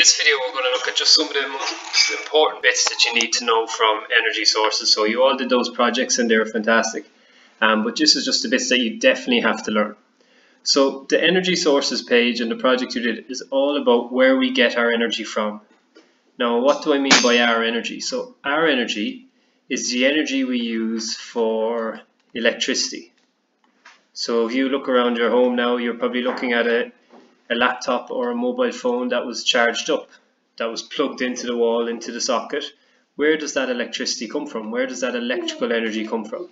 this video we're going to look at just some of the most important bits that you need to know from energy sources. So you all did those projects and they were fantastic. Um, but this is just the bits that you definitely have to learn. So the energy sources page and the project you did is all about where we get our energy from. Now what do I mean by our energy? So our energy is the energy we use for electricity. So if you look around your home now, you're probably looking at a a laptop or a mobile phone that was charged up, that was plugged into the wall, into the socket, where does that electricity come from? Where does that electrical energy come from?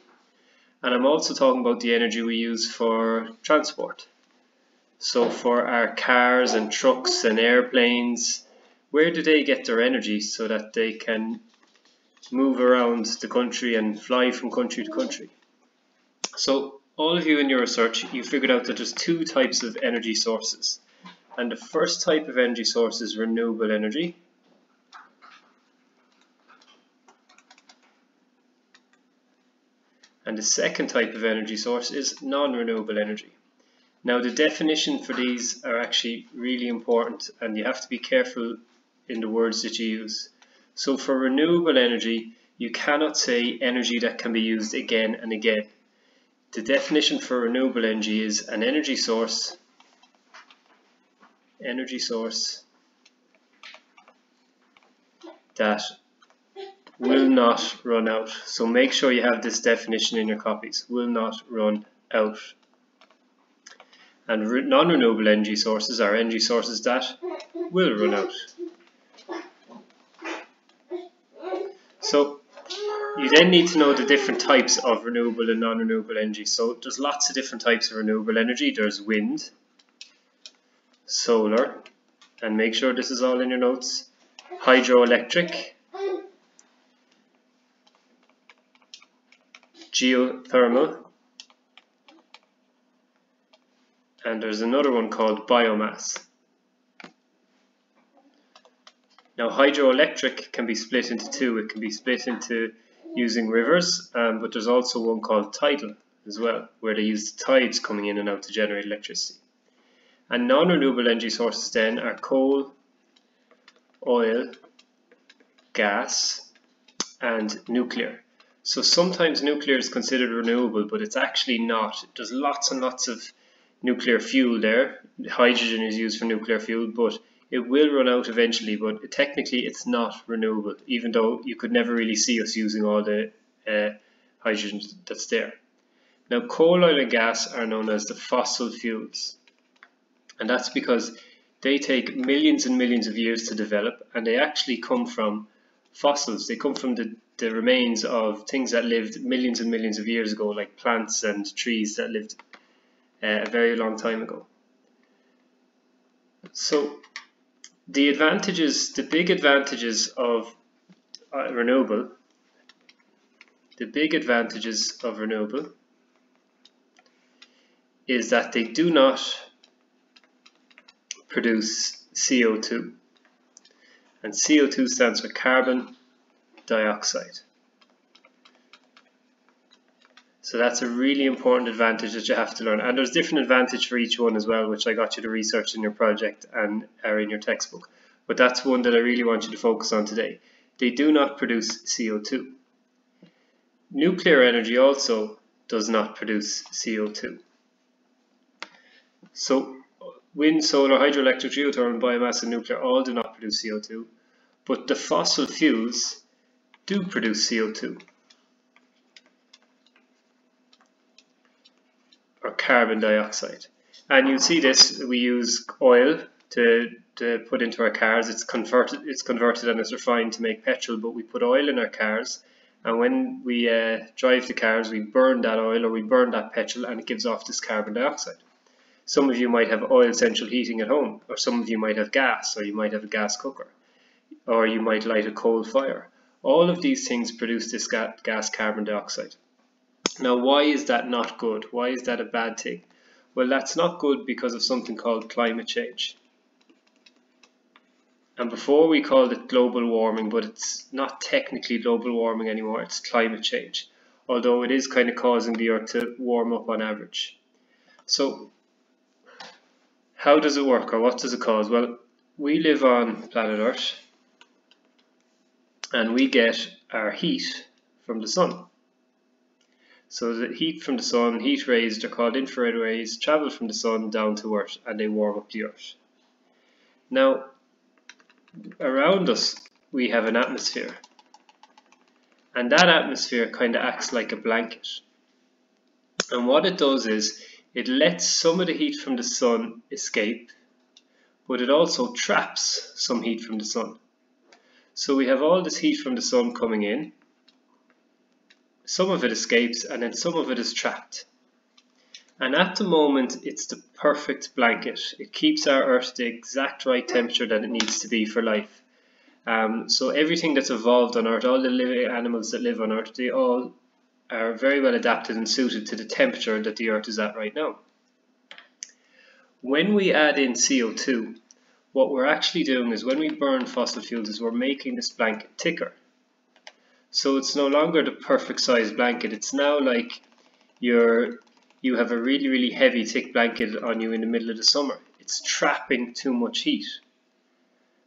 And I'm also talking about the energy we use for transport. So for our cars and trucks and airplanes, where do they get their energy so that they can move around the country and fly from country to country? So all of you in your research, you figured out that there's two types of energy sources. And the first type of energy source is renewable energy. And the second type of energy source is non-renewable energy. Now the definition for these are actually really important and you have to be careful in the words that you use. So for renewable energy, you cannot say energy that can be used again and again. The definition for renewable energy is an energy source energy source that will not run out. So make sure you have this definition in your copies. Will not run out. And non-renewable energy sources are energy sources that will run out. So you then need to know the different types of renewable and non-renewable energy. So there's lots of different types of renewable energy. There's wind, solar, and make sure this is all in your notes, hydroelectric, geothermal, and there's another one called biomass. Now hydroelectric can be split into two. It can be split into using rivers, um, but there's also one called tidal as well, where they use the tides coming in and out to generate electricity. And non-renewable energy sources then are coal, oil, gas, and nuclear. So sometimes nuclear is considered renewable, but it's actually not. There's lots and lots of nuclear fuel there. Hydrogen is used for nuclear fuel, but it will run out eventually, but technically it's not renewable, even though you could never really see us using all the uh, hydrogen that's there. Now coal, oil and gas are known as the fossil fuels. And that's because they take millions and millions of years to develop and they actually come from fossils. They come from the, the remains of things that lived millions and millions of years ago, like plants and trees that lived uh, a very long time ago. So the advantages, the big advantages of uh, renewable, the big advantages of renewable is that they do not produce CO2. And CO2 stands for carbon dioxide. So that's a really important advantage that you have to learn. And there's different advantage for each one as well, which I got you to research in your project and are in your textbook. But that's one that I really want you to focus on today. They do not produce CO2. Nuclear energy also does not produce CO2. So Wind, solar, hydroelectric, geothermal, biomass and nuclear all do not produce CO2, but the fossil fuels do produce CO2. Or carbon dioxide. And you see this, we use oil to, to put into our cars. It's converted, it's converted and it's refined to make petrol, but we put oil in our cars and when we uh, drive the cars we burn that oil or we burn that petrol and it gives off this carbon dioxide. Some of you might have oil central heating at home, or some of you might have gas, or you might have a gas cooker, or you might light a coal fire. All of these things produce this gas carbon dioxide. Now why is that not good? Why is that a bad thing? Well that's not good because of something called climate change. And before we called it global warming, but it's not technically global warming anymore, it's climate change. Although it is kind of causing the earth to warm up on average. So how does it work or what does it cause? Well, we live on planet Earth and we get our heat from the sun. So the heat from the sun, heat rays, they're called infrared rays, travel from the sun down to Earth and they warm up the Earth. Now, around us we have an atmosphere and that atmosphere kind of acts like a blanket. And what it does is it lets some of the heat from the sun escape, but it also traps some heat from the sun. So we have all this heat from the sun coming in, some of it escapes and then some of it is trapped. And at the moment, it's the perfect blanket. It keeps our Earth the exact right temperature that it needs to be for life. Um, so everything that's evolved on Earth, all the living animals that live on Earth, they all are very well adapted and suited to the temperature that the Earth is at right now. When we add in CO2, what we're actually doing is when we burn fossil fuels is we're making this blanket thicker. So it's no longer the perfect size blanket. It's now like you're, you have a really, really heavy, thick blanket on you in the middle of the summer. It's trapping too much heat.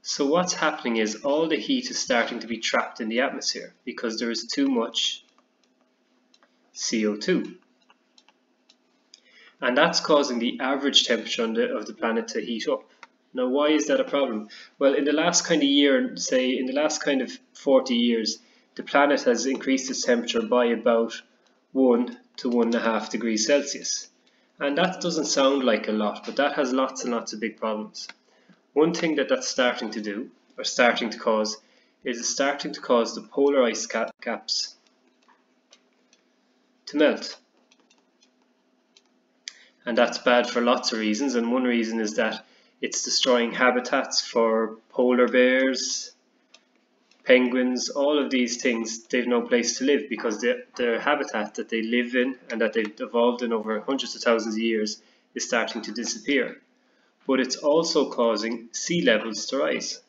So what's happening is all the heat is starting to be trapped in the atmosphere because there is too much CO2. And that's causing the average temperature the, of the planet to heat up. Now, why is that a problem? Well, in the last kind of year, say in the last kind of 40 years, the planet has increased its temperature by about 1 to 1.5 degrees Celsius. And that doesn't sound like a lot, but that has lots and lots of big problems. One thing that that's starting to do, or starting to cause, is it's starting to cause the polar ice cap caps to melt. And that's bad for lots of reasons, and one reason is that it's destroying habitats for polar bears, penguins, all of these things, they've no place to live because the, their habitat that they live in and that they've evolved in over hundreds of thousands of years is starting to disappear. But it's also causing sea levels to rise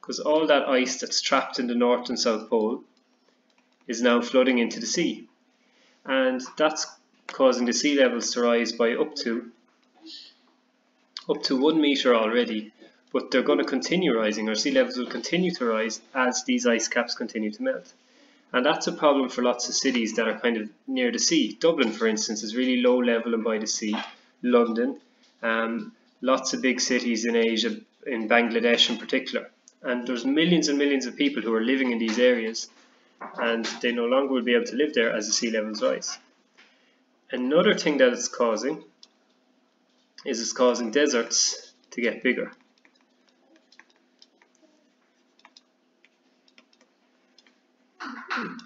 because all that ice that's trapped in the North and South Pole is now flooding into the sea and that's causing the sea levels to rise by up to up to one meter already. But they're going to continue rising or sea levels will continue to rise as these ice caps continue to melt. And that's a problem for lots of cities that are kind of near the sea. Dublin for instance is really low level and by the sea. London um, lots of big cities in Asia, in Bangladesh in particular. And there's millions and millions of people who are living in these areas and they no longer will be able to live there as the sea levels rise. Another thing that it's causing is it's causing deserts to get bigger.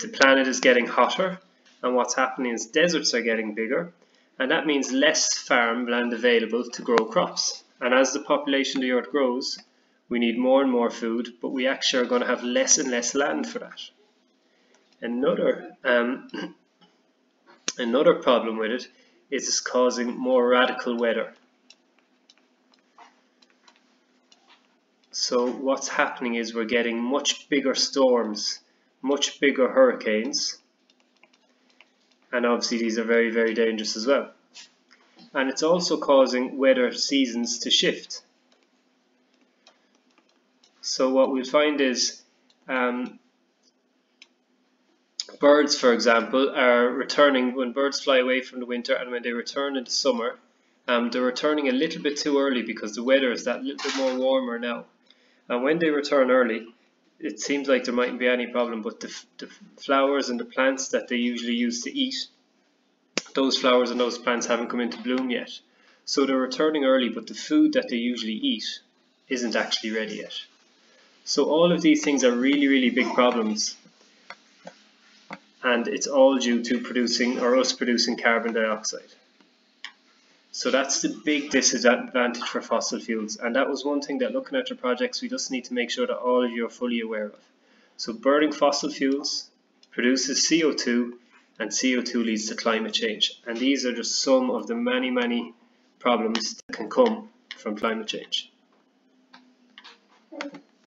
The planet is getting hotter and what's happening is deserts are getting bigger and that means less farmland available to grow crops. And as the population of the earth grows, we need more and more food, but we actually are going to have less and less land for that. Another, um, another problem with it is it's causing more radical weather. So what's happening is we're getting much bigger storms, much bigger hurricanes, and obviously these are very very dangerous as well and it's also causing weather seasons to shift so what we'll find is um, birds for example are returning when birds fly away from the winter and when they return in the summer um, they're returning a little bit too early because the weather is that little bit more warmer now and when they return early it seems like there mightn't be any problem, but the, the flowers and the plants that they usually use to eat, those flowers and those plants haven't come into bloom yet. So they're returning early, but the food that they usually eat isn't actually ready yet. So all of these things are really, really big problems. And it's all due to producing, or us producing carbon dioxide. So that's the big disadvantage for fossil fuels. And that was one thing that looking at your projects, we just need to make sure that all of you are fully aware of. So burning fossil fuels produces CO2 and CO2 leads to climate change. And these are just some of the many, many problems that can come from climate change.